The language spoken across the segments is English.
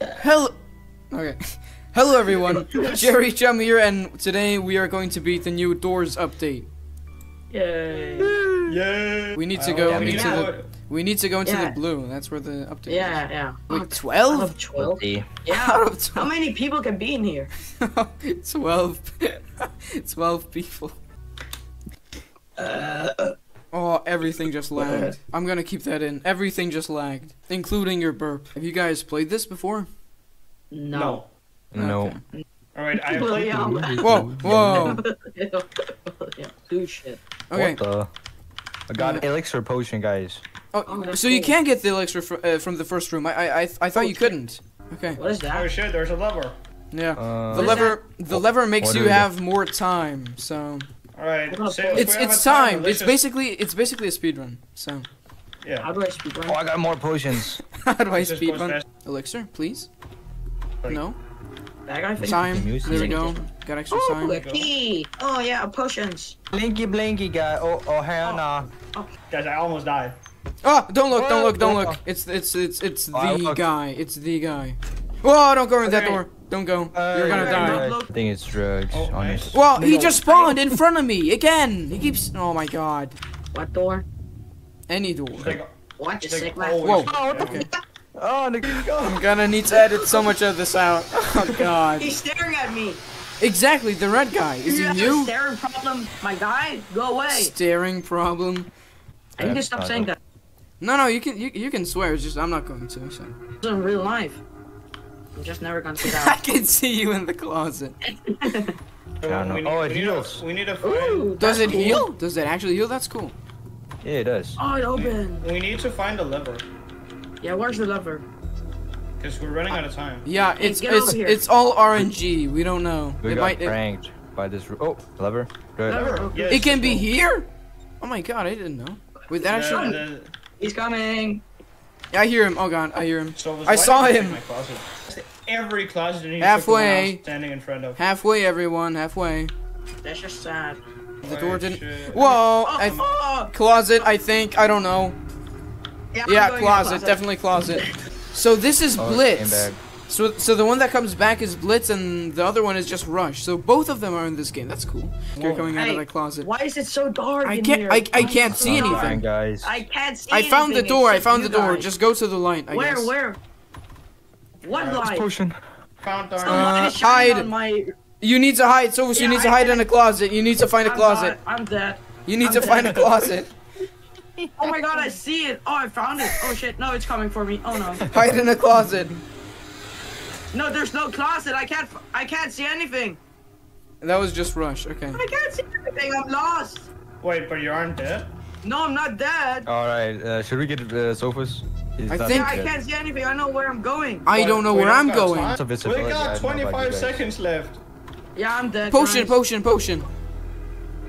Hello. Okay. Hello, everyone. Cherry Chum here, and today we are going to beat the new Doors update. Yay. Yay! We need to go already into know the- We need to go into the blue. That's where the update. Yeah, yeah. Is. Wait, Out twelve? of 12? See. Out Yeah. of How many people can be in here? twelve. twelve people. Uh, Oh, everything just lagged. I'm gonna keep that in. Everything just lagged, including your burp. Have you guys played this before? No. No. Okay. Alright, I have William. Whoa, whoa. yeah, do shit. Okay. What the? I got an elixir potion, guys. Oh, Oh, that's so you cool. can get the elixir fr- uh, from the first room. I I I, I thought you couldn't. Okay. What is that? Oh shit, there's a lever. Yeah. Uh, The lever the lever makes you have more time. So Alright, What so the- if it's we it's a timer, time. It's basically it's basically a speed run. So Yeah. How do I speed run? oh, I got more potions. how do I Let's speed run? fast. Elixir, please. Like- No That guy time. There we go. Got extra Oh, time. a key. Oh, yeah, potions. Blinky blinky guy. Oh, oh, hell oh. nah. Guys, I almost died. Oh, don't look! Don't look! Don't oh. look! It's it's it's it's Oh, the looked. guy. It's the guy. Whoa! Don't go in that door. Don't go. Uh, You're gonna die. I think it's drugs. Oh, honest. Well, he just spawned in front of me again. He keeps. Oh my god. What door? Any door. Like, What, you it's like sick man? always- Whoa. yeah. Okay. Oh, the go. I'm gonna need to edit so much of this out. Oh god. He's staring at me. Exactly, the red guy. Is you he have a new? staring problem, my guy? Go away. Staring problem. I need to stop not saying that. No, no, you can you, you can swear. It's just I'm not going to. So. It's in real life. I'm just never gonna say I can see you in the closet. So Yeah, no. we need, Oh, it we need heals. A, we need a find. Ooh, Does it cool. heal? Does it actually heal? That's cool. Yeah, it does. Oh, it opened. We need to find a lever. Yeah, where's the lever? Because we're running out of time. Yeah, Hey, it's get it's over here. it's all RNG. We don't know. We it got might. It, pranked by this. Oh, lever. Good. Lever. Lever. okay. Yes, it can be go. here. Oh my god, I didn't know. Wait, that The- actually. the- He's coming. I hear him. Oh god, I hear him. so I why saw did you him. Take my closet? Every closet in here Halfway. standing in front of. Halfway, everyone. Halfway. That's just sad. The Oh, door didn't. shit. Whoa! Oh, I, fuck! closet. I think. I don't know. Yeah, Yeah, going in closet. Definitely closet. So this is Oh, Blitz. So so the one that comes back is Blitz, and the other one is just Rush. So both of them are in this game. That's cool. You're coming out of Hey, that closet. Why is it so dark I can't- here? I- I can't it see so dark? anything. Fine, guys. I can't see I found the door. I found the door. guys. Just go to the light. I where, guess. where? What Uh, light? Potion. Found The our. light Uh, is hide. on my. You need to hide. So you Yeah, need to I hide did. in a closet. You need to find a I'm closet. not- I'm dead. You need I'm to find a closet. Oh my god, I see it. Oh, I found it. Oh shit, no, it's coming for me. Oh no. Hide in a closet. No, there's no closet. I can't. I can't see anything. That was just Rush. Okay. I can't see anything. I'm lost. Wait, but you aren't dead? No, I'm not dead. All right. Uh, should we get uh, sofas? He's I think- Yeah, I can't see anything. I know where I'm going. I don't know where I'm going. time. It's a We got don't know about you 25 seconds left. Yeah, I'm dead. Potion, guys. potion, potion.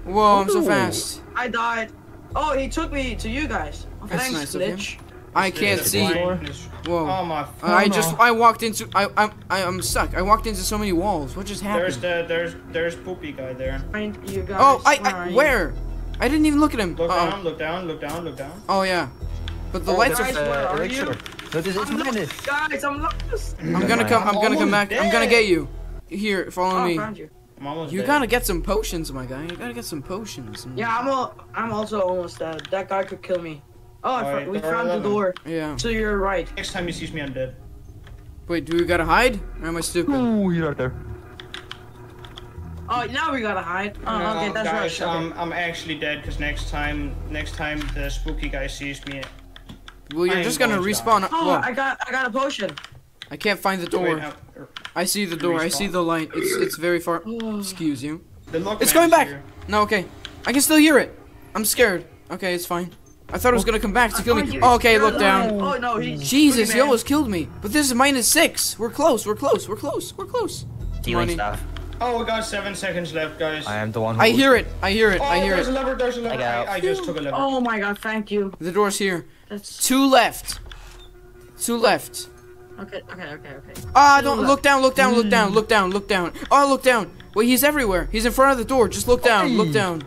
Whoa, I'm so fast. I died. Oh, he took me to you guys. Oh, That's Thanks, nice of him. Glitch. I can't see. line Whoa. Oh my. Uh, I just I walked into I I'm I, I'm stuck. I walked into so many walls. What just happened? There's the there's there's poopy guy there. Find you oh, guys. Oh, I, I where? I didn't even look at him. Look oh. down, look down, look down, look down. Oh yeah. But the Oh, lights that's, are. Guys, where uh, are you? No, this is I'm mine. lost, guys. I'm lost. I'm gonna come. I'm gonna come almost back. I'm gonna get you. Here, follow Oh, I me. found you. I'm almost You dead. gotta get some potions, my guy. You gotta get some potions. Yeah, I'm all, I'm also almost dead. That guy could kill me. Oh, I Alright, we door found the door. Yeah. To your right. Next time he sees me, I'm dead. Wait, do we gotta hide? Or am I stupid? Ooh, he's right there. Oh, now we gotta hide. Oh, No, okay, that's guys, right. Okay. I'm I'm actually dead because next time next time the spooky guy sees me. Well, you're I just gonna going to respawn. oh, Whoa, I got, I got a potion. I can't find the door. Wait, I see the door. I see the light. It's it's very far. Oh. Excuse you. It's man going back. here. No, okay. I can still hear it. I'm scared. Okay, it's fine. I thought it was gonna come back to kill me. Oh, okay, look down. Oh no, he's Jesus, Boogeyman. he almost killed me. But this is minus six. We're close. We're close. We're close. We're close. Stealing Money. stuff. Oh, we got seven seconds left, guys. I am the one who. I hear it. I hear it. Oh, I hear there's a it. lever. There's a lever. got I, I just took a lever. Oh my god, thank you. The door's here. That's Two left. Two left. okay, okay, okay, okay. Ah, Two don't left. look down. Look down. Look down. Look down. Look down. Oh, look down. Wait, he's everywhere. He's in front of the door. Just look down. Look down.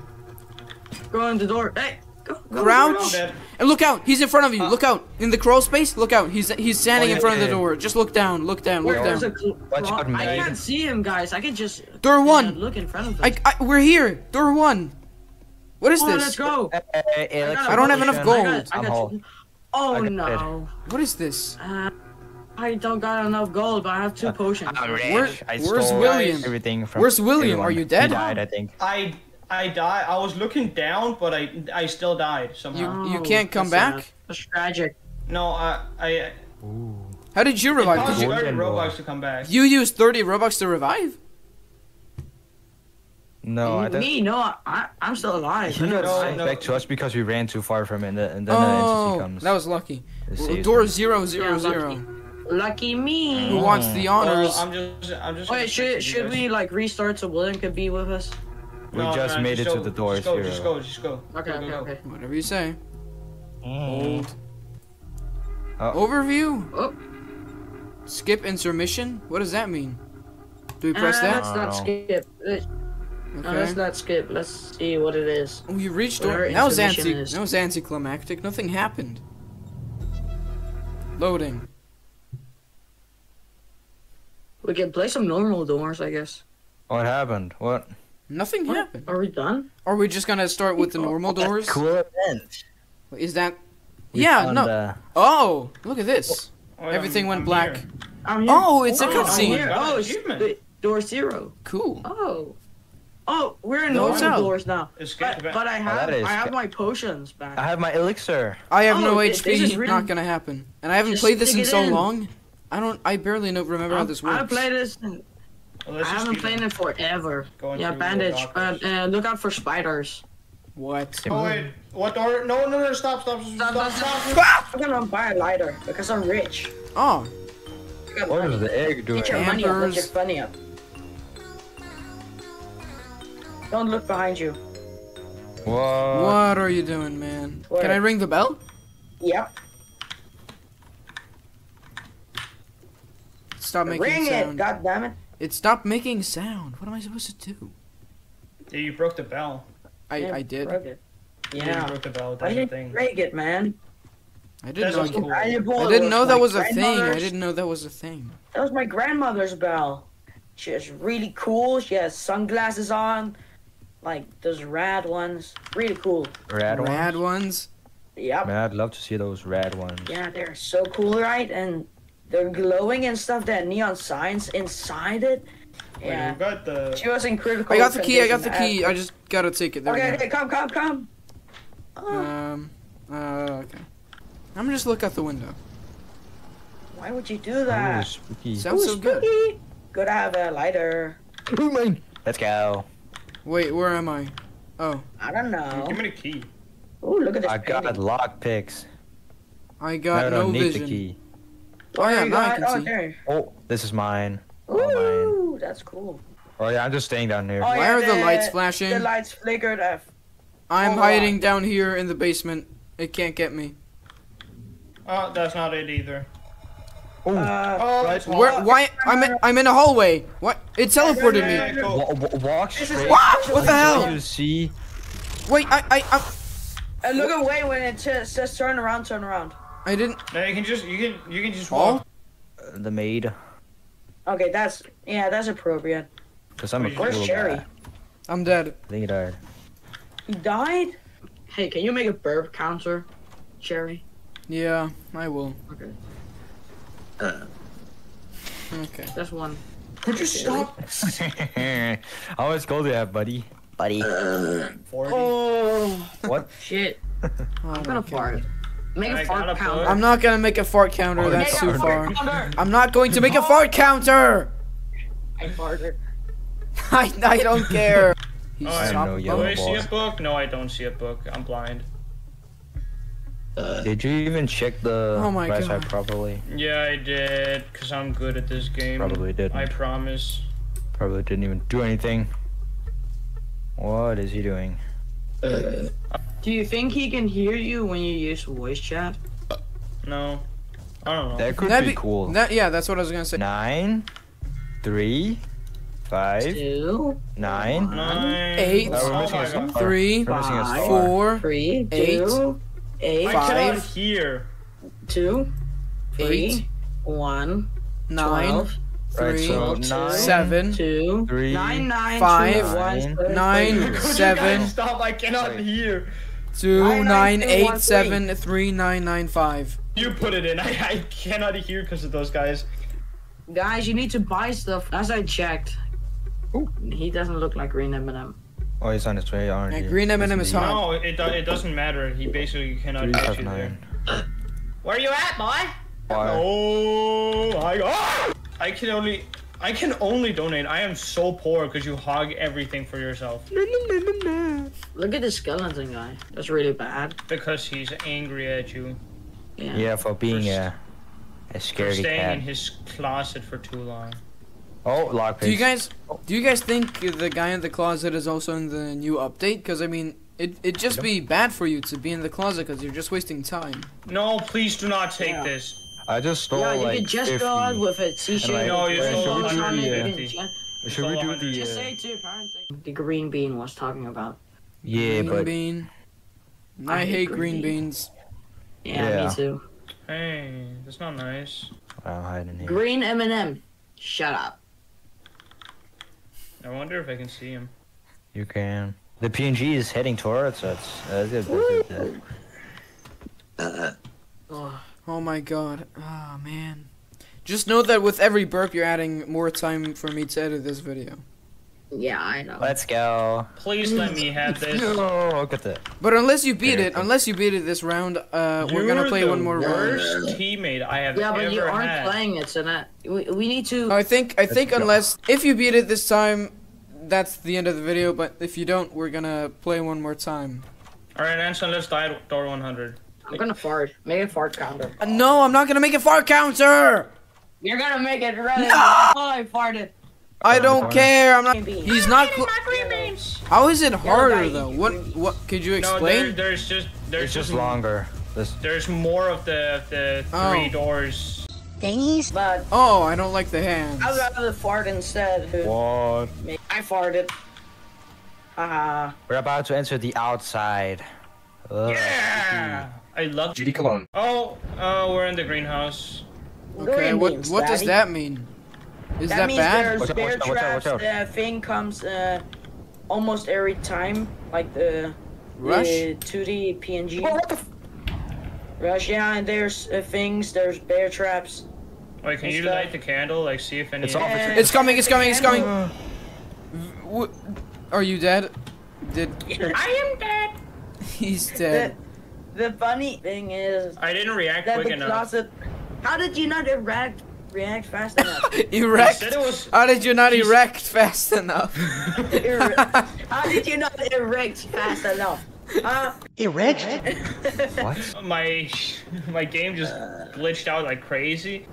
Go in the door. Hey, Go, go, Crouch. And look out! He's in front of you. Look out! In the crawl space. Look out! He's he's standing Oh, in yeah, front of the yeah. door. Just look down. Look down. Look down. the cl- Watch crawl- out, I can't see him, guys. I can just Door uh, one. look in front of him. I, I we're here. Door one. What is oh, this? let's go. Hey, Alex, got I don't have enough gold. I got, I I'm got whole. two- Oh I got no. What is this? Uh, I don't got enough gold, but I have two potions. I'm rich. Where- I where's William? Everything from Where's William? everyone. Are you dead? He died, I think. I I died. I was looking down, but I I still died You somehow. you Oh, can't come that's back. sad. That's tragic. No, I I. How did you It revive? cost Did you, thirty robux to come back. you used 30 robux to revive? No, I think Me, no, I, I'm still alive. he I'm got sent back to us because we ran too far from it, and, the, and then the entity Oh, comes. that was lucky. It Well, Door him. zero zero Yeah, zero. lucky. Lucky me. Who wants the Well, honors? I'm just I'm just. Wait, should should we like restart so William could be with us? We No, just no, made it to the door Just go, zero. just go, just go. Okay, Go, go, okay, go. okay. Whatever you say. Mm. Old. Oh. Overview. Oh, Skip intermission. What does that mean? Do we press uh, that? Let's not Oh. skip. Let's, no, let's not skip. Let's see what it is. Oh, We reached Whatever door. That was anti. is. That was anticlimactic. Nothing happened. Loading. We can play some normal doors, I guess. What happened? What? Nothing What? happened. Are we done? Are we just gonna start with the normal doors? Cool event. Is that? We yeah. No. uh, Oh, look at this. Oh, I'm- Everything went I'm black. here. I'm here. Oh, it's a I'm cutscene. Oh, it's door zero. Cool. Oh. Oh, we're in No, normal it's out. doors now. But, but I have that is I have my potions back. I have my elixir. I have no Oh, this HP. is really- Not gonna happen. And I haven't Just played this in so in. long. I don't. I barely know remember how I've- this works. I played this. In, Well, I haven't played it forever. going Yeah, bandage. Uh, uh, look out for spiders. What? Oh wait, what door? No, no, no! Stop, stop, stop, Stop, stop! stop, stop. I'm gonna buy a lighter because I'm rich. Oh, I What money. is the egg doing? Get your money up, look Campers. your funny up. Don't look behind you. What? what are you doing, man? Where? Can I ring the bell? Yep. Stop making sound. Ring it, sound. god damn it. It stopped making sound. What am I supposed to do? Yeah, you broke the bell. I Yeah, I did. broke it. Yeah, Yeah. you broke the bell. Why That's the didn't thing. break it, man? I didn't That's know. not you- cool. Valuable. I didn't know was that was a thing. I didn't know that was a thing. That was my grandmother's bell. She was really cool. She has sunglasses on, like those rad ones. Really cool. Rad ones? Rad ones. Yep. Man, I'd love to see those rad ones. Yeah, they're so cool, right? And they're glowing and stuff. That neon signs inside it. Yeah. you got the. She was in critical. I got the key. I got the key. I just gotta take it. There Okay, we okay, come, come, come. Oh, Um. Uh. Okay. I'm gonna just look out the window. why would you do Ooh, that? spooky. Sounds Ooh, so spooky. Good to have a lighter. Ooh, man. Let's go. Wait, where am I? Oh, I don't know. Give me the key. Oh, look at this. I got painting. lock picks. I I got no don't need vision. the key. Oh yeah, You now I got- can oh, see. there. Oh, this is mine. Oh, Ooh, that's cool. Oh yeah, I'm just staying down here. Oh, Why yeah, are the lights flashing? The flashing? lights flickered. Uh, I'm Oh, hiding down here in the basement. It can't get me. Oh, that's not it either. Oh, uh, Oh, Where? Why? I'm in, I'm in a hallway. What? It teleported Yeah, me. go. wa- wa- walk straight. What? What the hell? You see? Wait, I I I, uh, look away when it says, says turn around, turn around. I didn't. No, you can just you can you can just walk. uh, The maid. Okay, that's yeah, that's appropriate. Cause I'm a Where's cool Cherry? guy. I'm dead. I think he died. He died. Hey, can you make a burp counter, Cherry? Yeah, I will. Okay, Okay. that's one. Could you stop? How much gold do you have, buddy? Buddy. Forty. Oh What? shit! Oh I'm gonna fart. Make I a got a fart counter. I'm not gonna make a fart counter. Oh, That's too a far. counter. I'm not going to make a fart counter. I farted. I I don't care. He's Oh, I stop- know Do yellow I see a balls. book? No, I don't see a book. I'm blind. Uh, did you even check the Oh my right God. side properly? Yeah, I did, cause I'm good at this game. Probably didn't. I promise. Probably didn't even do anything. What is he doing? Uh, do you think he can hear you when you use voice chat? No, I don't know. That could That'd be, cool. That yeah, that's what I was gonna say. Nine, three, Five. two, Nine. Nine. Eight. Oh, we're Oh missing my a star. God. Three, We're missing a Five. star. four, three, Eight. two, eight, I Five. cannot hear. two, three, Eight. one, Right, three, so two, nine. seven, two, Three, nine, nine, five, two, one, nine, three, nine, three. Could Seven. you stop? I cannot Sorry. hear. two, Nine, nine, nine, two, eight, one, three. seven, three, nine, nine, five. You put it in. I, I cannot hear because of those guys. Guys, you need to buy stuff. As I checked, Ooh. he doesn't look like Green M&M. Oh, he's on his way, aren't Yeah, you? green M&M is hot. No, it, do- it doesn't matter. He basically cannot Three, get five, you there. nine. Where you at, boy? Five. Oh my god! I can only I can only donate. I am so poor because you hog everything for yourself. Look at the skeleton guy. That's really bad. Because he's angry at you Yeah. Yeah, for being For a, a for staying cat. in his closet for too long. Oh, lock Do you guys do you guys think the guy in the closet is also in the new update? Because I mean, it it'd just be bad for you to be in the closet because you're just wasting time. No, please do not take Yeah. this. I just stole Yeah, you like could just 50. go out with a t-shirt. like, No, you stole a should we do it, the- you can Should we do Just the? Just Uh, say it to your parents. The green bean was talking about. yeah, green but bean. I, hate green beans. Yeah, Yeah. me too. Hey, that's not nice. I'm hiding here. Green M&M. Shut up. I wonder if I can see him. You can. The PNG is heading towards us. Uh, that's good, that's good. Oh my god. Ah man. Just know that with every burp, you're adding more time for me to edit this video. Yeah, I know. Let's go. Please let me have this. No, look at that. But unless you beat it, unless you beat it this round, uh, we're gonna play one more round. worst teammate I have yeah, but ever you aren't had. playing it, so that we, we need to. I think I think go. unless if you beat it this time, that's the end of the video. But if you don't, we're gonna play one more time. All right, Anson, let's die at door 100. I'm gonna fart. Make a fart counter. Uh, no, I'm not gonna make a fart counter. You're gonna make it right. Oh, I farted. I don't care. I'm not. Green bean. He's not. Cl- How is it harder though? What what could you No, there, explain? there's just there's It's just just longer. This. There's more of the the Oh. three doors. But Oh, I don't like the hands. I'd rather fart instead. What? I farted. Haha. We're about to enter the outside. Ugh. Yeah, I love. GD Cologne. Oh, uh, we're in the greenhouse. Okay, Green what what does that mean? Is That, that, means bad? there's Watch out, bear out, watch out, traps. The thing comes uh, almost every time, like the Rush? the 2D PNG. Oh, what the? F- Rush, yeah, and there's uh, things. There's bear traps. Wait, can you the- light the candle? Like, see if any. It's off, Uh, It's coming. It's coming. It's coming. Uh, W- Are you dead? Did I am dead. he's dead? the funny thing is I didn't react that quick the enough. closet. How did you not react react fast enough? He Erect. said it was. How did you not He's- erect fast enough? How did you not erect fast enough? Huh? what? My my game just glitched out like crazy.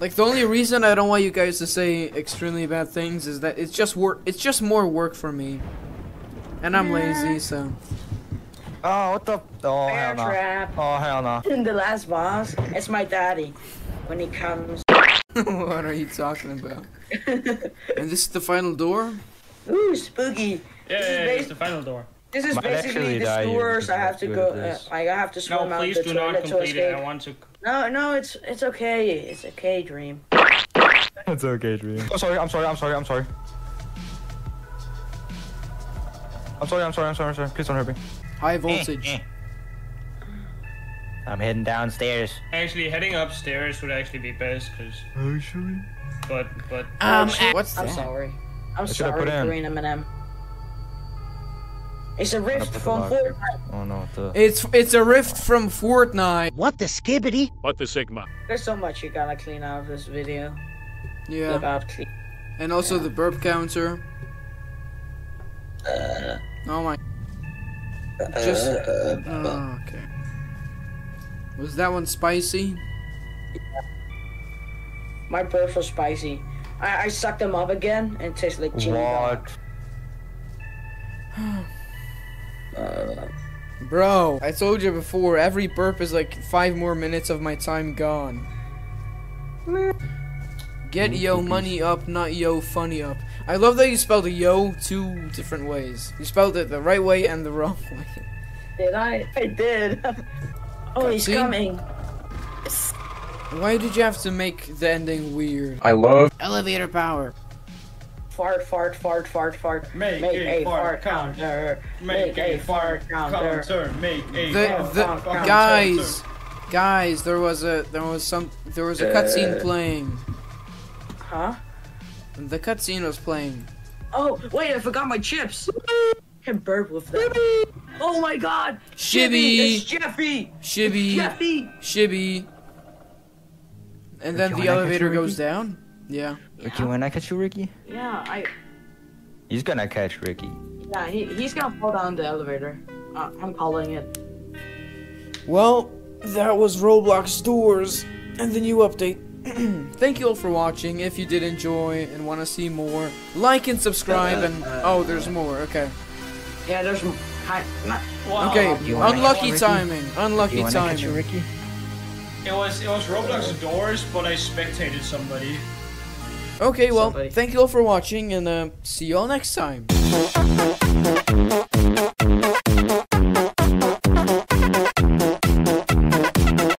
like the only reason I don't want you guys to say extremely bad things is that it's just work. It's just more work for me, and I'm lazy. So Oh, what the? Oh, Bear hell no. trap. Oh, hell no. In the last boss, it's my daddy. When he comes. what are you talking about? And this is the final door. Ooh, spooky. Yeah, This is yeah, yeah, basi- it's the final door. This is Might basically the die here sewers. because I I'm have to good go. at Uh, this. like I have to No, out please the do not toilet to complete it. escape. I want to. No, no, it's it's okay. It's okay, dream. It's okay, Dream. I'm sorry, I'm sorry, I'm sorry, I'm sorry. I'm sorry, I'm sorry, I'm sorry, I'm sorry. Please don't hurt me. High voltage. Eh, eh, eh. I'm heading downstairs. Actually, heading upstairs would actually be best, cause. Actually? But but. Um, shit. what's I'm that? sorry. I'm What should I sorry, put? Green M&M. It's a I'm rift from lock. Fortnite. Oh no, the. It's it's a rift from Fortnite. What the skibbity? What the Sigma? There's so much you gotta clean out of this video. Yeah, About clean. and also the burp counter. Uh, Oh my. Just. Oh, okay. Was that one spicy? My burps are spicy. I, I sucked them up again and it tastes like chili dog. What? Bro, I told you before, every burp is like five more minutes of my time gone. Get yo money up, not yo funny up. I love that you spelled yo two different ways. You spelled it the right way and the wrong way. Did I? I did. oh, he's See? coming. Why did you have to make the ending weird? I love Elevator power. Fart, fart, fart, fart, fart. Make Make a a fart fart counter. Make a fart counter. counter. Make a The fart the counter. guys, guys, there was a there was some there was a uh, cutscene playing. Huh? The cutscene was playing. Oh, wait, I forgot my chips. can burp with them. Oh my god! Shibby, It's Jeffy! shibby, Jeffy! shibby. And then Ricky, the elevator you, goes Ricky? down. Yeah. Ricky, when I catch you, Ricky? Yeah, I. He's gonna catch Ricky. Yeah, he, he's gonna fall down the elevator. Uh, I'm calling it. Well, that was Roblox Doors and the new update. Thank you all for watching. If you did enjoy and want to see more, like and subscribe. And oh, there's more. Okay. Yeah, there's m- Wow. Okay. you Unlucky timing. Unlucky wanna catch you, timing. Ricky? It was it was Roblox doors, but I spectated somebody. Okay. Well, Somebody. thank you all for watching, and uh, see you all next time.